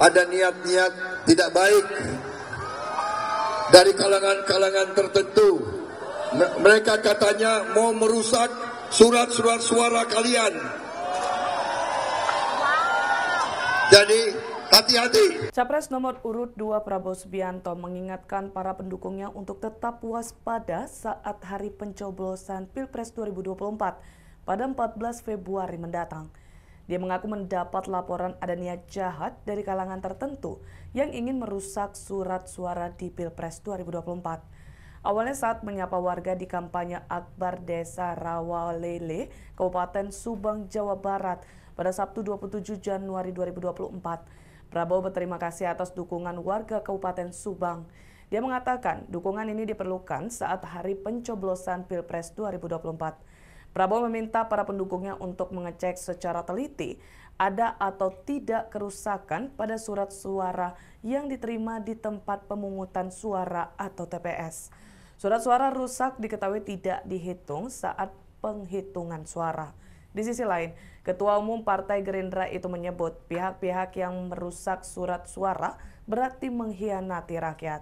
ada niat-niat tidak baik dari kalangan-kalangan tertentu. Mereka katanya mau merusak surat-surat suara kalian. Jadi hati-hati. Capres nomor urut 2 Prabowo Subianto mengingatkan para pendukungnya untuk tetap waspada saat hari pencoblosan Pilpres 2024 pada 14 Februari mendatang. Dia mengaku mendapat laporan ada niat jahat dari kalangan tertentu yang ingin merusak surat suara di Pilpres 2024. Awalnya saat menyapa warga di kampanye Akbar Desa Rawalele, Kabupaten Subang, Jawa Barat pada Sabtu 27 Januari 2024. Prabowo berterima kasih atas dukungan warga Kabupaten Subang. Dia mengatakan dukungan ini diperlukan saat hari pencoblosan Pilpres 2024. Prabowo meminta para pendukungnya untuk mengecek secara teliti ada atau tidak kerusakan pada surat suara yang diterima di tempat pemungutan suara atau TPS. Surat suara rusak diketahui tidak dihitung saat penghitungan suara. Di sisi lain, Ketua Umum Partai Gerindra itu menyebut pihak-pihak yang merusak surat suara berarti mengkhianati rakyat.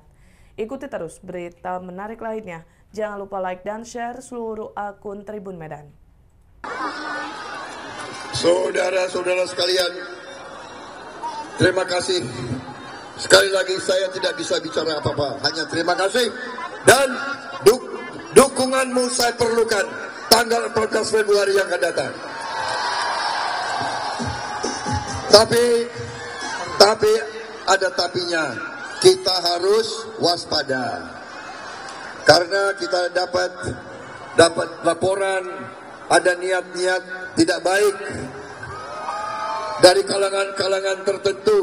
Ikuti terus berita menarik lainnya. Jangan lupa like dan share seluruh akun Tribun Medan. Saudara-saudara sekalian, terima kasih. Sekali lagi saya tidak bisa bicara apa-apa, hanya terima kasih dan duk dukunganmu saya perlukan tanggal 14 Februari yang akan datang. Tapi tapi ada tapinya. Kita harus waspada. Karena kita dapat dapat laporan ada niat-niat tidak baik dari kalangan-kalangan tertentu.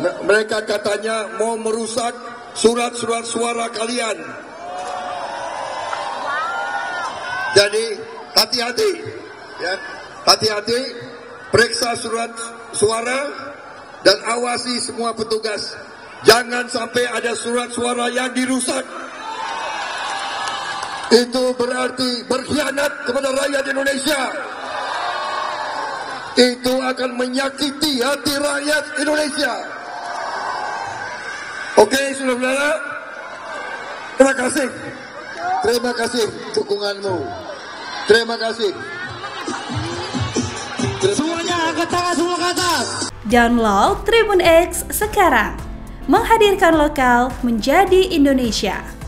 Mereka katanya mau merusak surat-surat suara kalian Jadi hati-hati, ya, hati-hati, periksa surat suara dan awasi semua petugas. Jangan sampai ada surat suara yang dirusak. Itu berarti berkhianat kepada rakyat Indonesia. Itu akan menyakiti hati rakyat Indonesia. Oke, saudara-saudara. Terima kasih. Terima kasih dukunganmu. Terima kasih. Semuanya angkat tangan semua ke atas. Download Tribun X sekarang. Menghadirkan lokal menjadi Indonesia.